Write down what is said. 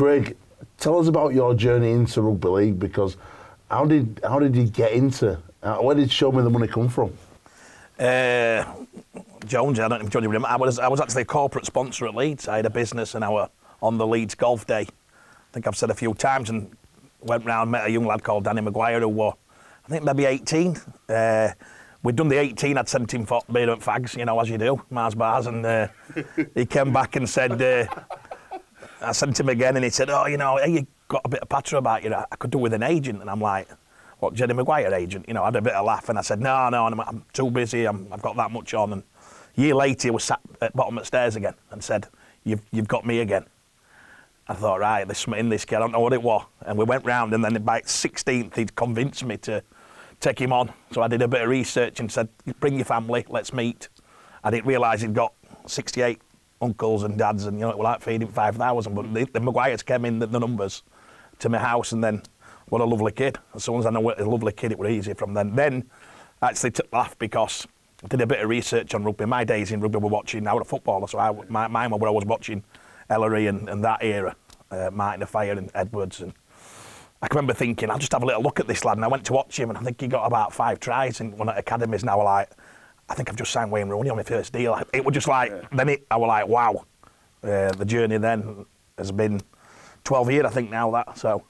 Craig, tell us about your journey into rugby league because how did how did you get into? Uh, where did Show Me the Money come from? Uh, Jones, I don't know if Johnny remember. I was I was actually a corporate sponsor at Leeds. I had a business and I were on the Leeds Golf Day. I think I've said a few times and went round met a young lad called Danny McGuire who was I think maybe 18. Uh, we'd done the 18. I'd sent him for beer and fags, you know, as you do, Mars bars, and uh, he came back and said. Uh, I sent him again and he said, Oh, you know, hey, you got a bit of patter about you. I could do with an agent. And I'm like, What, Jenny McGuire agent? You know, I had a bit of laugh and I said, No, no, I'm, I'm too busy. i have got that much on. And a year later, he was sat at bottom of the stairs again and said, You've, you've got me again. I thought, right, there's something in this kid. I don't know what it was. And we went round, and then by 16th, he'd convinced me to take him on. So I did a bit of research and said, bring your family, let's meet. I didn't realise he'd got 68 uncles and dads, and you know, it was like feeding 5,000. But the, the McGuires came in the, the, numbers to my house, and then what a lovely kid. As soon as I know what a lovely kid, it was easy from then. Then I actually took laugh because I did a bit of research on rugby. My days in rugby were watching, I was a footballer, so I, my, mine were where I was watching Ellery and, and that era, uh, Martin Offiah and Edwards. And I can remember thinking, I'll just have a little look at this lad. And I went to watch him, and I think he got about five tries in one of the academies. Was like, I think I've just signed Wayne Rooney on my first deal. It was just like, yeah. then it, I was like, wow. Uh, the journey then has been 12 years, I think, now that. So